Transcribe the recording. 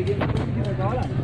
已经温度太高了